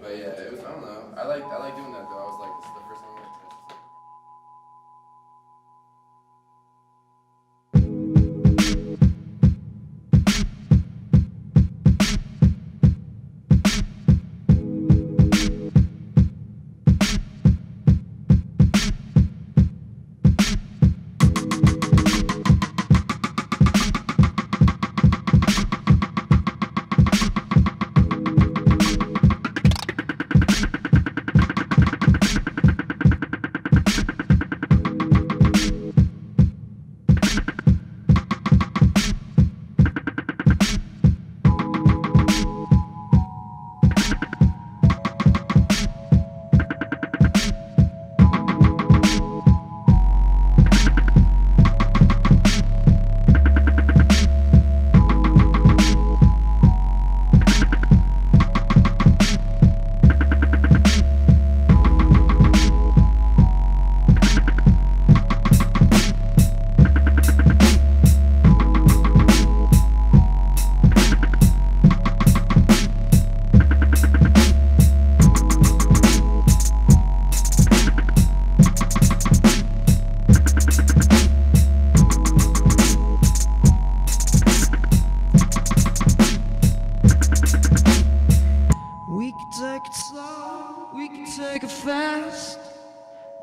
But yeah, it was. I don't know. I like I like doing that though. I was like, this is the first time. We can take it fast.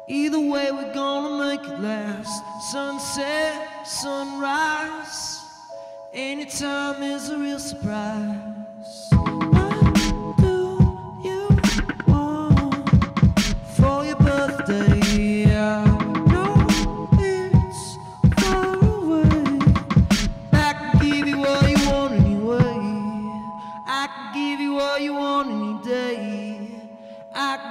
Either way, we're gonna make it last. Sunset, sunrise, anytime is a real surprise. What do you want for your birthday? I know it's far away. I can give you what you want anyway. I can give you you want any day.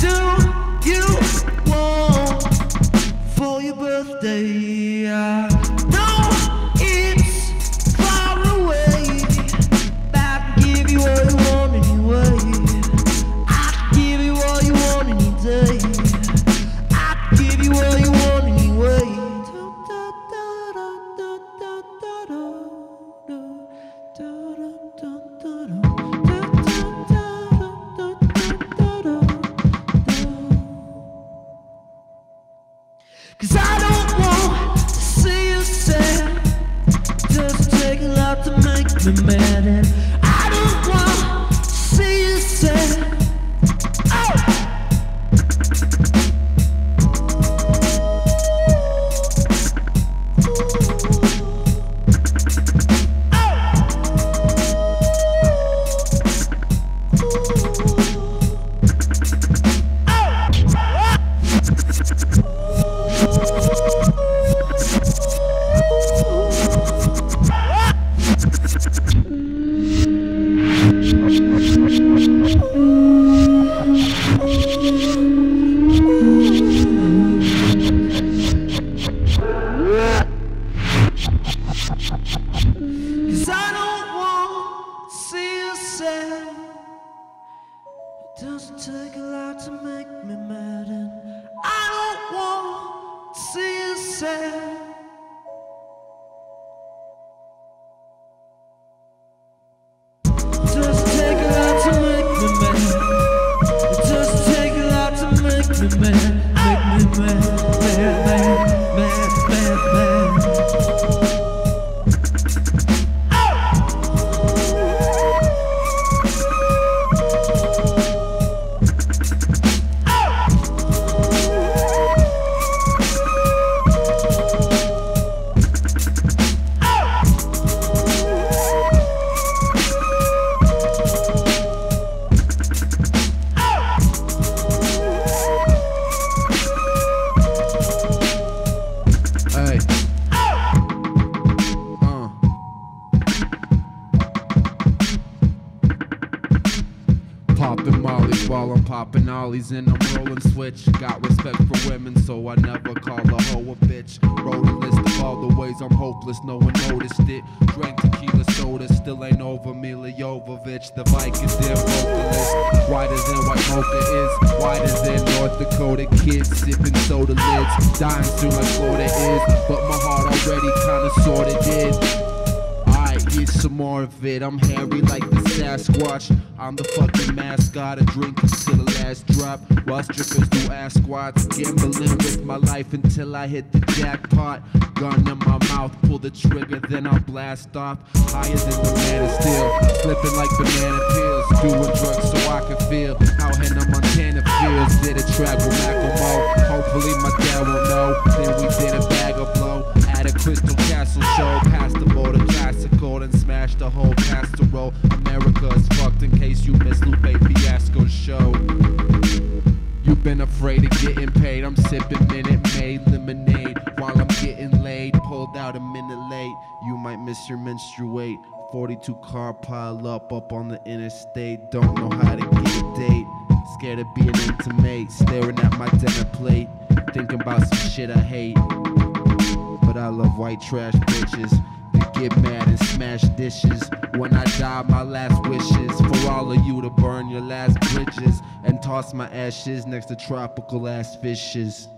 Do you want for your birthday? I know it's far away, give you you want anyway. I give you you want any day. I give you Cause I don't want to see you sad. Doesn't take a lot to make me mad. Doesn't take a lot to make me mad, and I don't want to see you sad. It I'm popping ollies and I'm rolling switch. Got respect for women, so I never call a hoe a bitch. Wrote a list of all the ways I'm hopeless, no one noticed it. Drank tequila soda, still ain't over Milla Jovovich, the Vikings, their vocalist. Whiter than white mocha is, whiter than North Dakota kids sipping soda lids. Dying soon like Florida is, but my heart already kinda sorta did. Here's some more of it. I'm hairy like the Sasquatch. I'm the fucking mascot. I drink until the last drop. While strippers do ass squats. Gambling with my life until I hit the jackpot. Gun in my mouth, pull the trigger, then I'll blast off. Higher than the man is still. Slipping like banana peels. Doing smashed the whole casserole. America is fucked in case you missed Lupe Fiasco's show. You've been afraid of getting paid. I'm sipping Minute Maid lemonade while I'm getting laid. Pulled out a minute late. You might miss your menstruate. 42 car pile up up on the interstate. Don't know how to get a date. Scared of being intimate. Staring at my dinner plate. Thinking about some shit I hate. But I love white trash bitches get mad and smash dishes. When I die, my last wishes for all of you to burn your last bridges and toss my ashes next to tropical ass fishes.